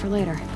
for later.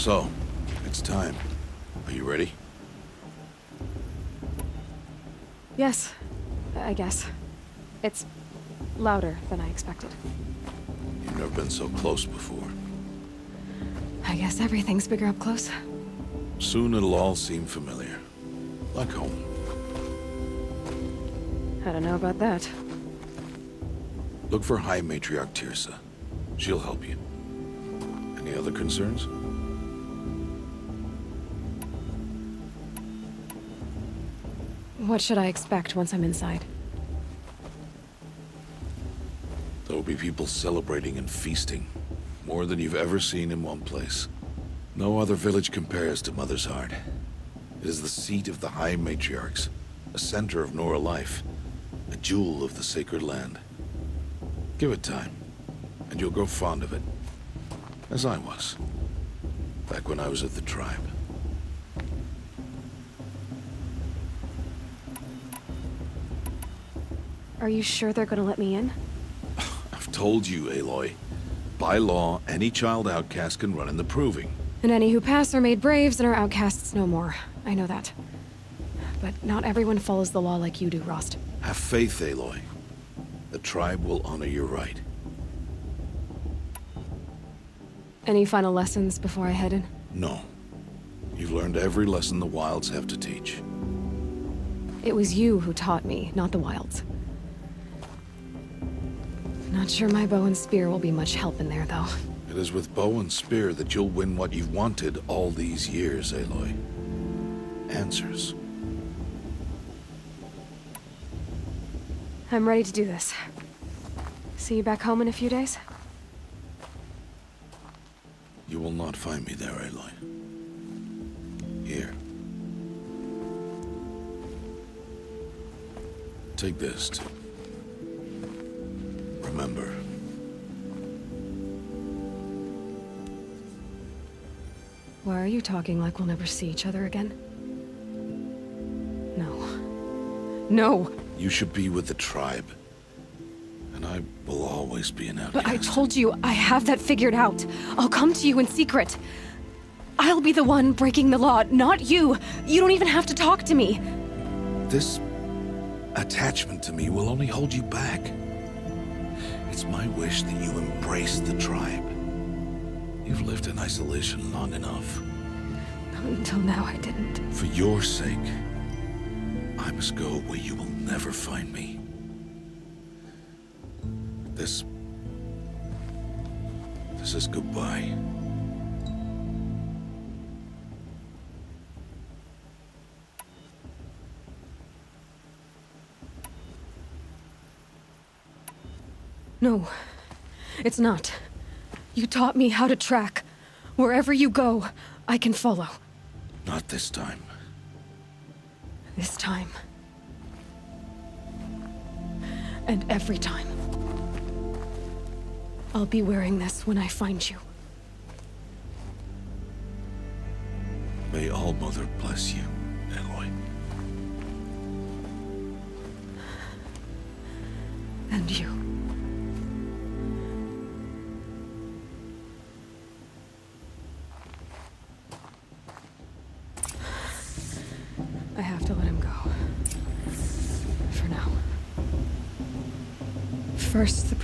So, it's time. Are you ready? Yes, I guess. It's louder than I expected. You've never been so close before. I guess everything's bigger up close. Soon it'll all seem familiar. Like home. I don't know about that. Look for High Matriarch Teersa. She'll help you. Any other concerns? What should I expect once I'm inside? There will be people celebrating and feasting. More than you've ever seen in one place. No other village compares to Mother's Heart. It is the seat of the High Matriarchs, a center of Nora life, a jewel of the sacred land. Give it time, and you'll grow fond of it. As I was. Back when I was at the tribe. Are you sure they're gonna let me in? I've told you, Aloy. By law, any child outcast can run in the Proving. And any who pass are made braves and are outcasts no more. I know that. But not everyone follows the law like you do, Rost. Have faith, Aloy. The tribe will honor your right. Any final lessons before I head in? No. You've learned every lesson the Wilds have to teach. It was you who taught me, not the Wilds. Not sure my bow and spear will be much help in there, though. It is with bow and spear that you'll win what you've wanted all these years, Aloy. Answers. I'm ready to do this. See you back home in a few days? You will not find me there, Aloy. Here. Take this. Remember. Why are you talking like we'll never see each other again? No. No! You should be with the tribe. And I will always be an outcast. But I told you, I have that figured out. I'll come to you in secret. I'll be the one breaking the law, not you. You don't even have to talk to me. This attachment to me will only hold you back. It's my wish that you embrace the tribe. You've lived in isolation long enough. Not Until now, I didn't. For your sake, I must go where you will never find me. This... This is goodbye. No, it's not. You taught me how to track. Wherever you go, I can follow. Not this time. This time. And every time. I'll be wearing this when I find you. May All Mother bless you, Aloy. And you.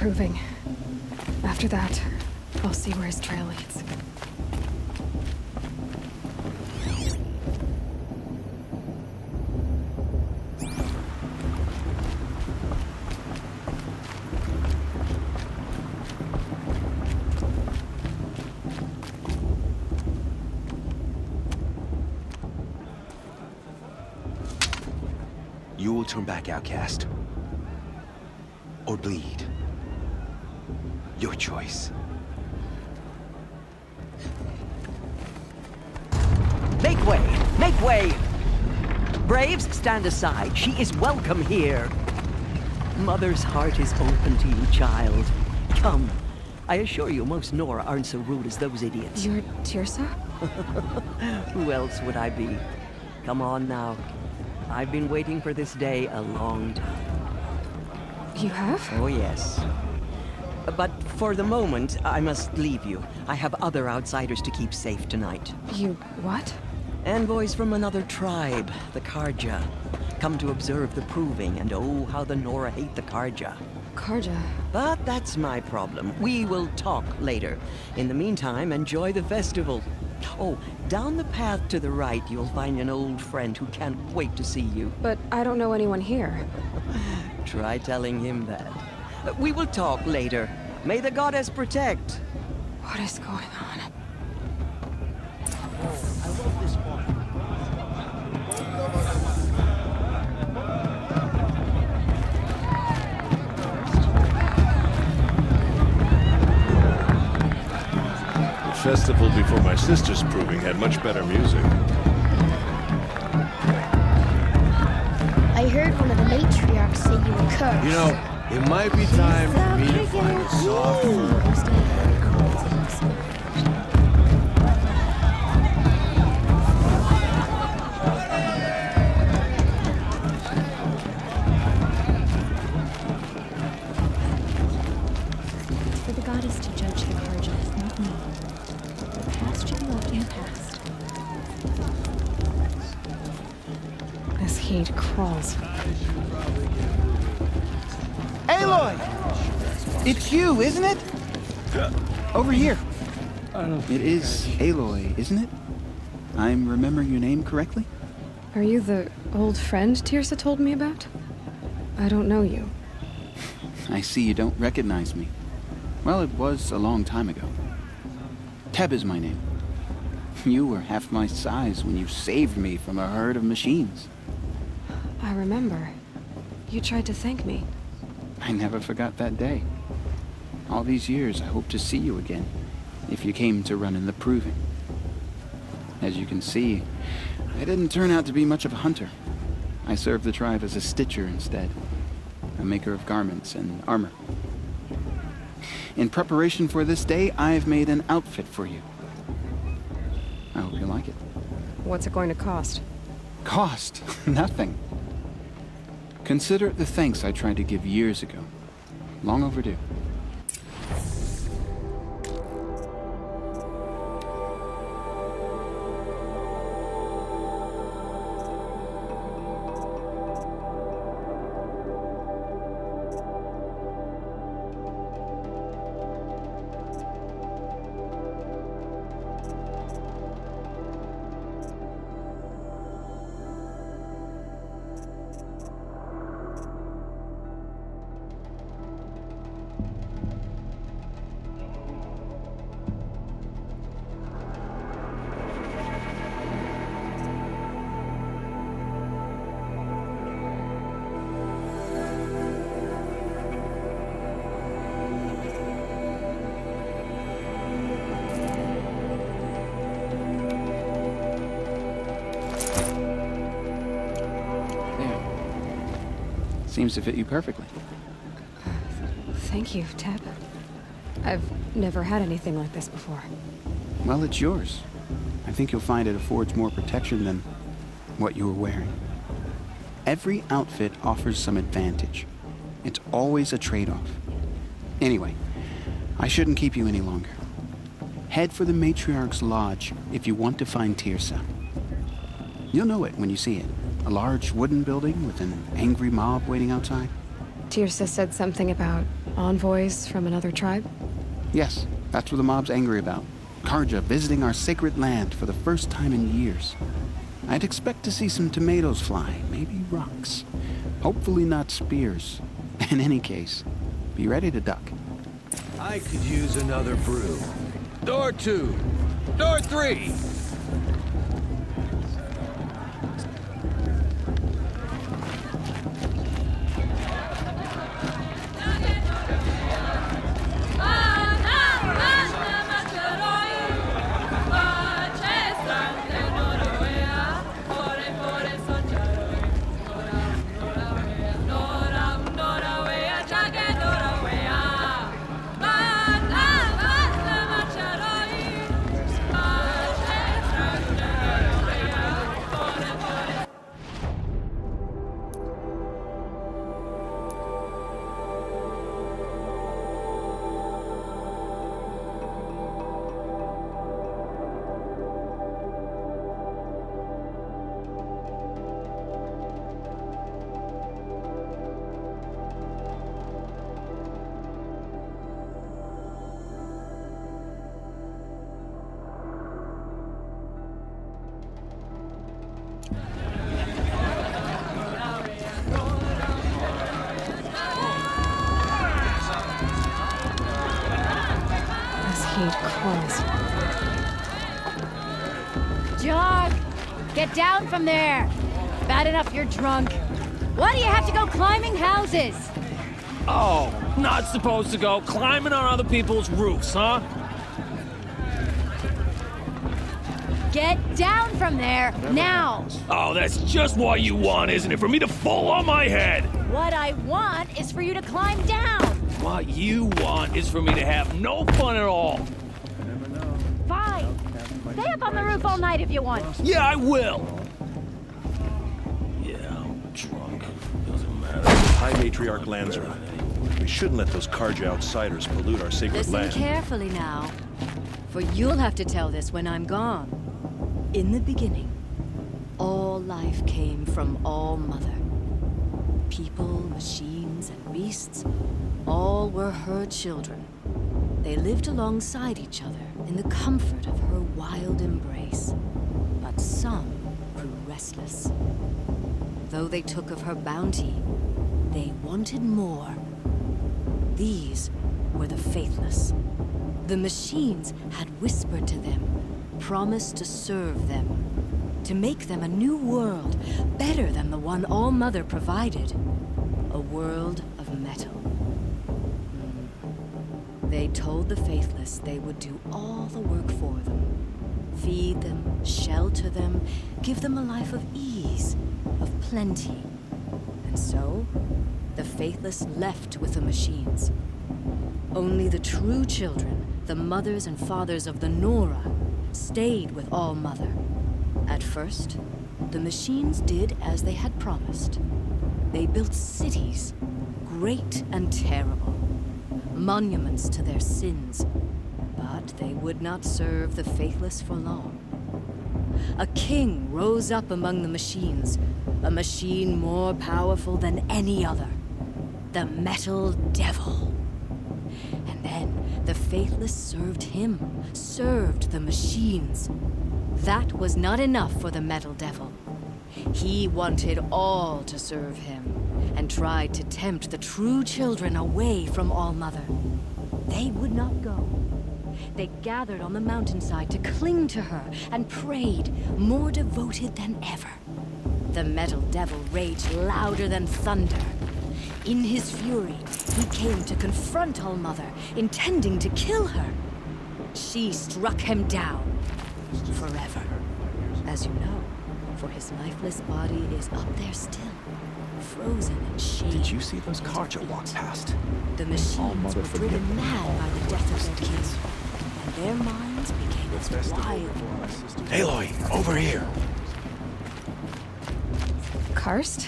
First, the proving. After that, I'll see where his trail leads. You will turn back, outcast. Or bleed. Your choice. Make way! Make way! Braves, stand aside. She is welcome here. Mother's heart is open to you, child. Come. I assure you, most Nora aren't so rude as those idiots. You're Teersa? Who else would I be? Come on now. I've been waiting for this day a long time. You have? Oh, yes. But for the moment, I must leave you. I have other outsiders to keep safe tonight. You what? Envoys from another tribe, the Carja. come to observe the proving, and oh, how the Nora hate the Carja. Carja. But that's my problem. We will talk later. In the meantime, enjoy the festival. Oh, down the path to the right, you'll find an old friend who can't wait to see you. But I don't know anyone here. Try telling him that. We will talk later. May the goddess protect. What is going on? I love this one. The festival before my sister's proving had much better music. I heard one of the matriarchs say you were cursed. You know, it might be time for me to find a soft Uh, over here. Uh, it is Aloy, isn't it? I'm remembering your name correctly? Are you the old friend Teersa told me about? I don't know you. I see you don't recognize me. Well, it was a long time ago. Teb is my name. You were half my size when you saved me from a herd of machines. I remember. You tried to thank me. I never forgot that day. All these years, I hope to see you again, if you came to run in the proving. As you can see, I didn't turn out to be much of a hunter. I served the tribe as a stitcher instead, a maker of garments and armor. In preparation for this day, I've made an outfit for you. I hope you like it. What's it going to cost? Cost? Nothing. Consider the thanks I tried to give years ago. Long overdue. Seems to fit you perfectly. Thank you, Teb. I've never had anything like this before. Well, it's yours. I think you'll find it affords more protection than what you were wearing. Every outfit offers some advantage. It's always a trade-off. Anyway, I shouldn't keep you any longer. Head for the Matriarch's Lodge if you want to find Teersa. You'll know it when you see it. A large wooden building with an angry mob waiting outside. Teersa said something about envoys from another tribe. Yes, that's what the mob's angry about. Carja visiting our sacred land for the first time in years. I'd expect to see some tomatoes fly, maybe rocks. Hopefully not spears. In any case, be ready to duck. I could use another brew. Door two. Door three. Down from there! Bad enough you're drunk. Why do you have to go climbing houses? Oh, not supposed to go climbing on other people's roofs, huh? Get down from there, now! Oh, that's just what you want, isn't it? For me to fall on my head! What I want is for you to climb down! What you want is for me to have no fun at all. Fine! Stay up on the roof all night if you want. Yeah, I will! Drunk. Doesn't matter. High Matriarch Lansra. We shouldn't let those Carja outsiders pollute our sacred Listen land. carefully now, for you'll have to tell this when I'm gone. In the beginning, all life came from All Mother. People, machines, and beasts, all were her children. They lived alongside each other in the comfort of her wild embrace. But some grew restless. Though they took of her bounty, they wanted more. These were the faithless. The machines had whispered to them, promised to serve them, to make them a new world, better than the one All Mother provided. A world of metal. Hmm. They told the faithless they would do all the work for them. Feed them, shelter them, give them a life of ease, of plenty. And so, the faithless left with the machines. Only the true children, the mothers and fathers of the Nora, stayed with All Mother. At first, the machines did as they had promised. They built cities, great and terrible, monuments to their sins, but they would not serve the faithless for long. A king rose up among the machines, a machine more powerful than any other. The Metal Devil. And then the faithless served him, served the machines. That was not enough for the Metal Devil. He wanted all to serve him, and tried to tempt the true children away from All Mother. They would not go. They gathered on the mountainside to cling to her and prayed, more devoted than ever. The Metal Devil raged louder than thunder. In his fury, he came to confront All Mother, intending to kill her. She struck him down. Forever. As you know, for his lifeless body is up there still, frozen and shamed. Did you see those Carja walk past? The machines were driven mad by the death of their king, and their minds became wild. Aloy, over here. Karst?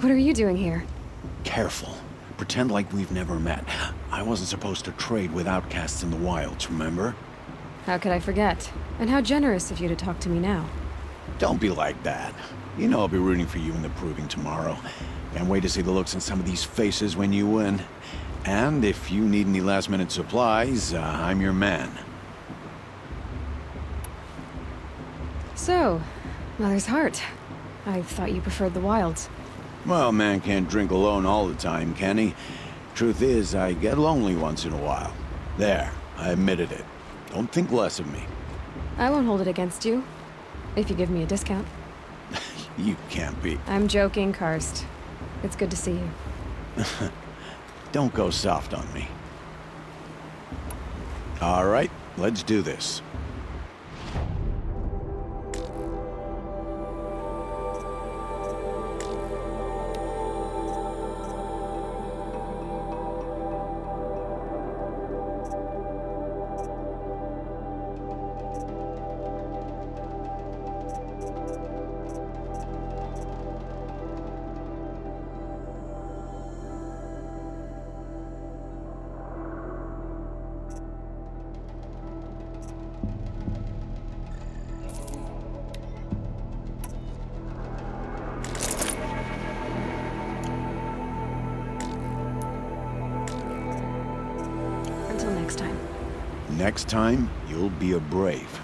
What are you doing here? Careful. Pretend like we've never met. I wasn't supposed to trade with outcasts in the wilds, remember? How could I forget? And how generous of you to talk to me now. Don't be like that. You know I'll be rooting for you in the proving tomorrow. Can't wait to see the looks on some of these faces when you win. And if you need any last-minute supplies, uh, I'm your man. So, Mother's Heart. I thought you preferred the wilds. Well, man can't drink alone all the time, can he? Truth is, I get lonely once in a while. There, I admitted it. Don't think less of me. I won't hold it against you. If you give me a discount. You can't be. I'm joking, Karst. It's good to see you. Don't go soft on me. All right, let's do this. Next time, you'll be a brave.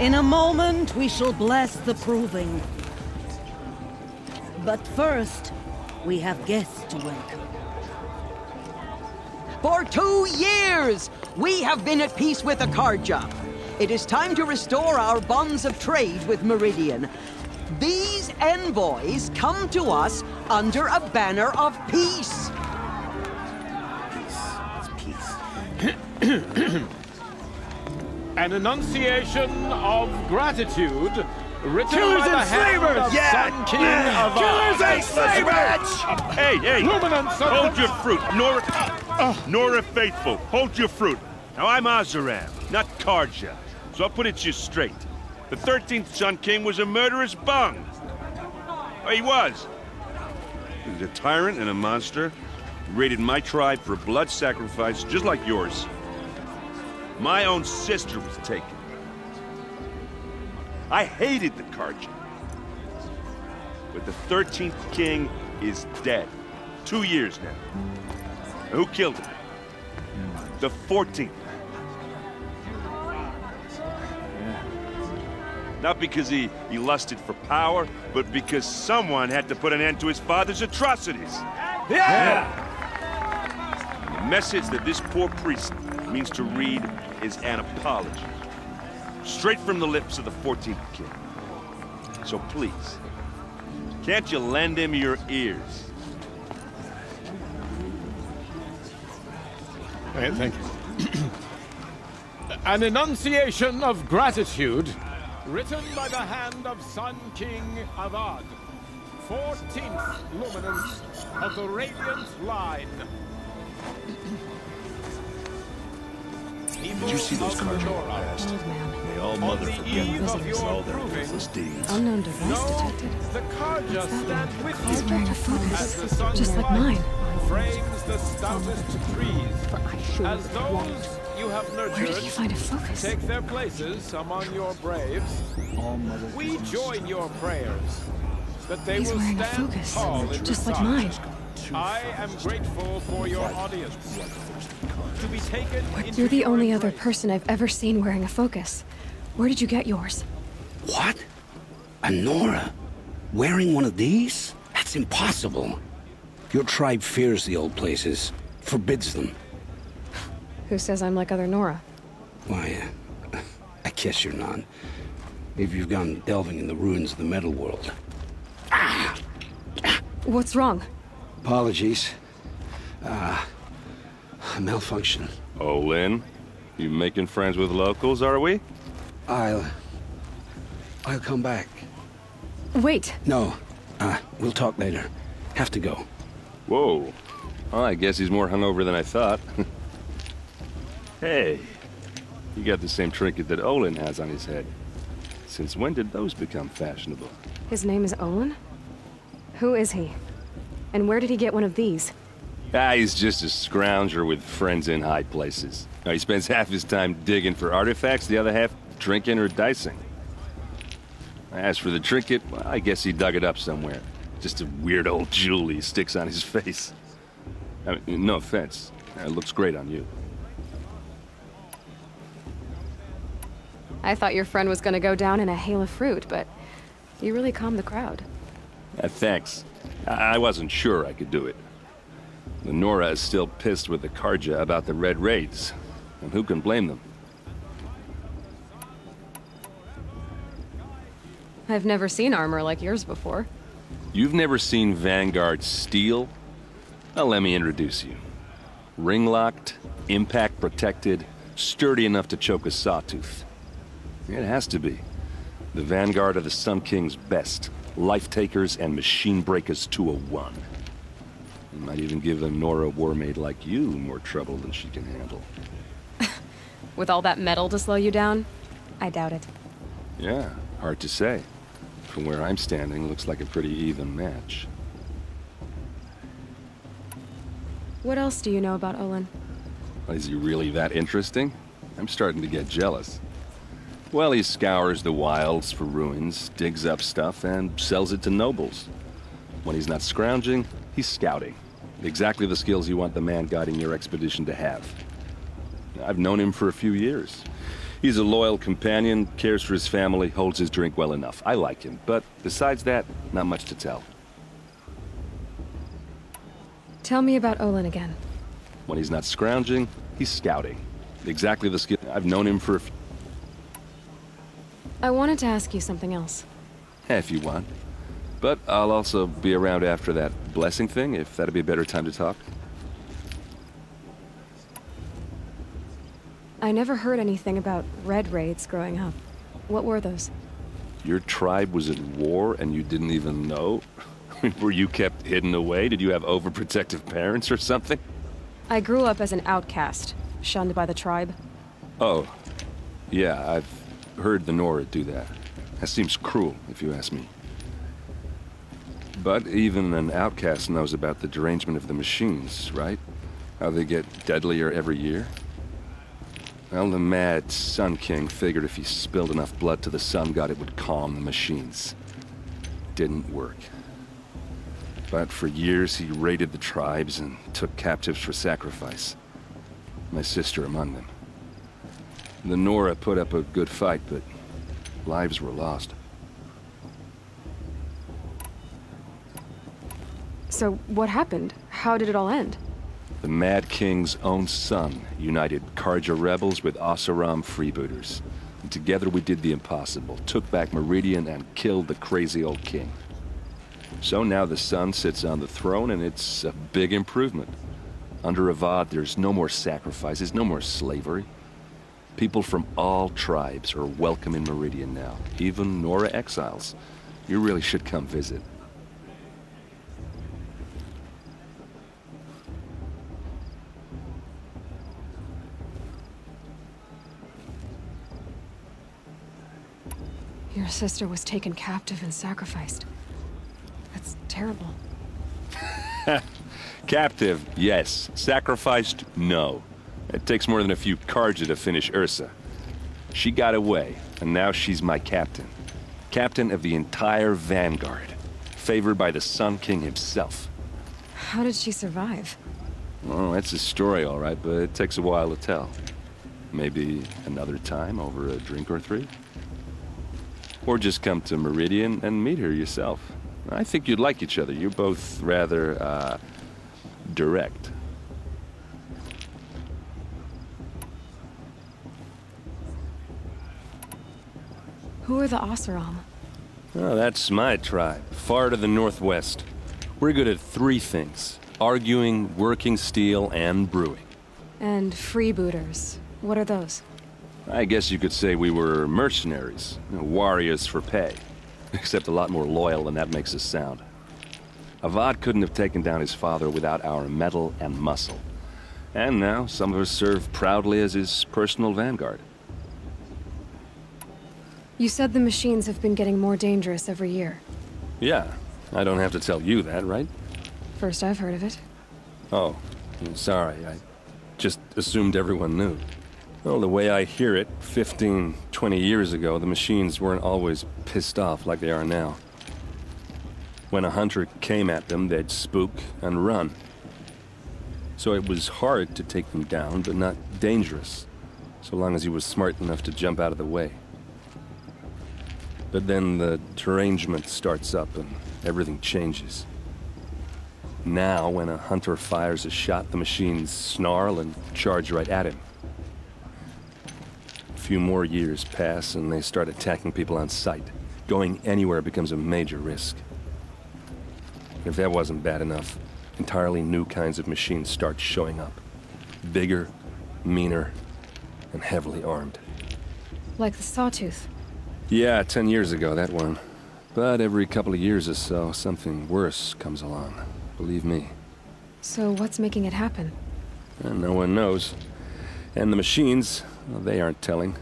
In a moment, we shall bless the proving. But first, we have guests to welcome. For two years, we have been at peace with Akarja. It is time to restore our bonds of trade with Meridian. These envoys come to us under a banner of peace. Peace. It's peace. An enunciation of gratitude written Killers by the and hand slavers! of Yeah! Sun King Yeah! of Killers and slavers! Hey, hey! Luminance Hold your fruit, Nora. Nora Faithful, hold your fruit. Now I'm Oseram, not Carja, so I'll put it to you straight. The 13th Sun King was a murderous bung. Oh, he was. He was a tyrant and a monster. He raided my tribe for blood sacrifice, just like yours. My own sister was taken. I hated the Carja. But the 13th king is dead. Two years now. Who killed him? The 14th. Not because he, he lusted for power, but because someone had to put an end to his father's atrocities. Yeah! The message that this poor priest means to read is an apology. Straight from the lips of the 14th king. So please, can't you lend him your ears? Hey, thank you. An enunciation of gratitude written by the hand of Sun King Avad, 14th luminance of the Radiant Line. Did you see those cards walk past? May all mother the forget eve of them your for all their proving, useless deeds. Unknown device detected. The Carja stand with He's wearing a focus, just like mine. Frames the stoutest trees. As those you have nurtured Where did you find a focus? take their places among your braves, we join your prayers that they He's will wearing a stand focus, tall in just the like mine. I am grateful for your audience. To be taken into You're the your only other person I've ever seen wearing a focus. Where did you get yours? What? A Nora? Wearing one of these? That's impossible. Your tribe fears the old places, forbids them. Who says I'm like other Nora? Why, uh, I guess you're none. If you've gone delving in the ruins of the metal world. What's wrong? Apologies. Uh, a malfunction. Oh, Lynn, you making friends with locals, are we? I'll... I'll come back. Wait, No, uh, we'll talk later. Have to go. Whoa. Well, I guess he's more hungover than I thought. hey, you got the same trinket that Olin has on his head. Since when did those become fashionable? his name is Olin? Who is he? And where did he get one of these? Ah, he's just a scrounger with friends in high places. Now, he spends half his time digging for artifacts, the other half drinking or dicing. As for the trinket, well, I guess he dug it up somewhere. Just a weird old jewel he sticks on his face. I mean, no offense. It looks great on you. I thought your friend was gonna go down in a hail of fruit, but you really calmed the crowd. Uh, thanks. I, I wasn't sure I could do it. Lenora is still pissed with the Carja about the Red Raids. And who can blame them? I've never seen armor like yours before. You've never seen Vanguard steel? Now let me introduce you. Ring-locked, impact-protected, sturdy enough to choke a sawtooth. It has to be. The Vanguard of the Sun King's best. Life-takers and machine breakers to a one. You might even give a Nora Warmaid like you more trouble than she can handle. With all that metal to slow you down? I doubt it. Yeah, hard to say. From where I'm standing, looks like a pretty even match. What else do you know about Olin? Is he really that interesting? I'm starting to get jealous. Well, he scours the wilds for ruins, digs up stuff, and sells it to nobles. When he's not scrounging, he's scouting. Exactly the skills you want the man guiding your expedition to have. I've known him for a few years. He's a loyal companion, cares for his family, holds his drink well enough. I like him, but besides that, not much to tell. Tell me about Olin again. When he's not scrounging, he's scouting. Exactly the skill. I've known him for a few... I wanted to ask you something else. if you want. But I'll also be around after that blessing thing, if that'd be a better time to talk. I never heard anything about red raids growing up. What were those? Your tribe was at war and you didn't even know? Were you kept hidden away? Did you have overprotective parents or something? I grew up as an outcast, shunned by the tribe. Oh, yeah, I've heard the Nora do that. That seems cruel, if you ask me. But even an outcast knows about the derangement of the machines, right? How they get deadlier every year? Well, the mad Sun King figured if he spilled enough blood to the Sun God, it would calm the machines. Didn't work. But for years, he raided the tribes and took captives for sacrifice. My sister among them. The Nora put up a good fight, but lives were lost. So, what happened? How did it all end? The Mad King's own son united Carja rebels with Oseram freebooters. And together we did the impossible, took back Meridian and killed the crazy old king. So now the son sits on the throne and it's a big improvement. Under Avad, there's no more sacrifices, no more slavery. People from all tribes are welcome in Meridian now, even Nora exiles. You really should come visit. Sister was taken captive and sacrificed. That's terrible. Captive, yes. Sacrificed, no. It takes more than a few Carja to finish Ursa. She got away, and now she's my captain. Captain of the entire Vanguard. Favored by the Sun King himself. How did she survive? Well, that's a story, all right, but it takes a while to tell. Maybe another time over a drink or three? Or just come to Meridian and meet her yourself. I think you'd like each other. You're both rather, uh, direct. Who are the Oseram? Oh, that's my tribe, far to the northwest. We're good at three things. Arguing, working steel, and brewing. And freebooters. What are those? I guess you could say we were mercenaries, warriors for pay. Except a lot more loyal than that makes us sound. Avad couldn't have taken down his father without our metal and muscle. And now, some of us serve proudly as his personal vanguard. You said the machines have been getting more dangerous every year. Yeah, I don't have to tell you that, right? First I've heard of it. Oh, sorry, I just assumed everyone knew. Well, the way I hear it, 15, 20 years ago, the machines weren't always pissed off like they are now. When a hunter came at them, they'd spook and run. So it was hard to take them down, but not dangerous, so long as he was smart enough to jump out of the way. But then the derangement starts up and everything changes. Now, when a hunter fires a shot, the machines snarl and charge right at him. A few more years pass and they start attacking people on sight. Going anywhere becomes a major risk. If that wasn't bad enough, entirely new kinds of machines start showing up. Bigger, meaner, and heavily armed. Like the Sawtooth. Yeah, ten years ago, that one. But every couple of years or so, something worse comes along. Believe me. So what's making it happen? And no one knows. And the machines, well, they aren't telling.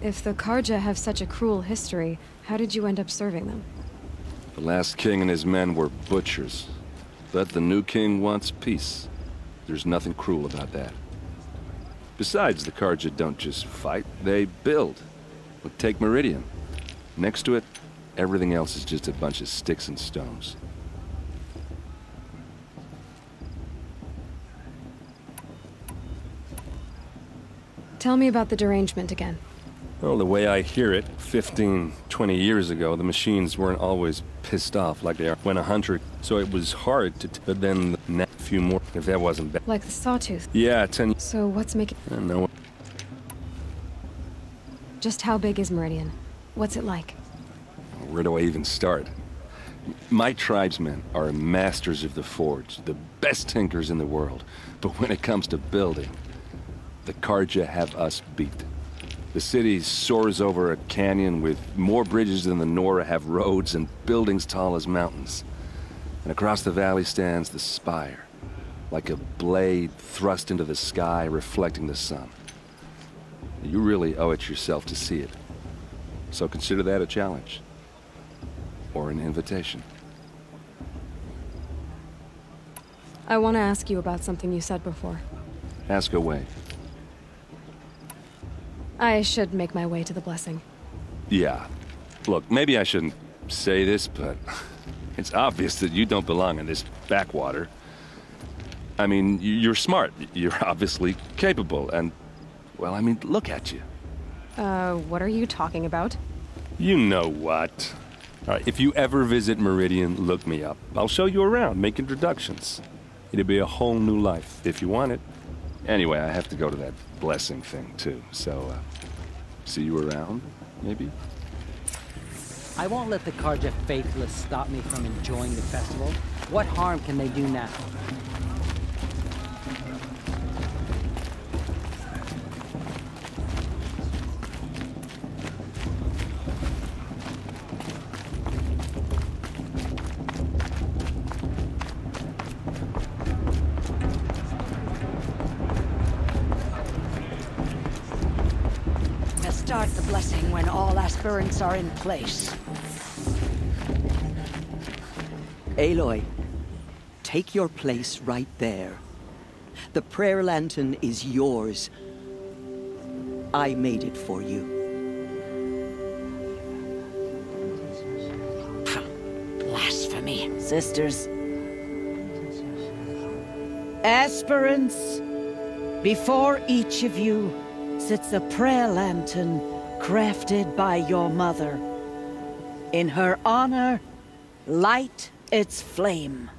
If the Carja have such a cruel history, how did you end up serving them? The last king and his men were butchers. But the new king wants peace. There's nothing cruel about that. Besides, the Carja don't just fight, they build. But take Meridian. Next to it, everything else is just a bunch of sticks and stones. Tell me about the derangement again. Well, the way I hear it, 15, 20 years ago, the machines weren't always pissed off like they are when a hunter, so it was hard to, but then a few more, if that wasn't bad. Like the sawtooth. Yeah, 10 So what's making... I don't know. Just how big is Meridian? What's it like? Where do I even start? My tribesmen are masters of the forge, the best tinkers in the world. But when it comes to building, the Carja have us beat. The city soars over a canyon with more bridges than the Nora have roads and buildings tall as mountains. And across the valley stands the spire, like a blade thrust into the sky reflecting the sun. You really owe it yourself to see it. So consider that a challenge. Or an invitation. I want to ask you about something you said before. Ask away. I should make my way to the blessing. Yeah. Look, maybe I shouldn't say this, but it's obvious that you don't belong in this backwater. I mean, you're smart. You're obviously capable, and, well, I mean, look at you. Uh, what are you talking about? You know what. All right, if you ever visit Meridian, look me up. I'll show you around, make introductions. It'll be a whole new life, if you want it. Anyway, I have to go to that blessing thing, too, so, uh, see you around, maybe? I won't let the Carja faithless stop me from enjoying the festival. What harm can they do now? Start the blessing when all aspirants are in place. Aloy, take your place right there. The prayer lantern is yours. I made it for you. Blasphemy. Sisters. Aspirants, before each of you sits a prayer lantern crafted by your mother. In her honor, light its flame.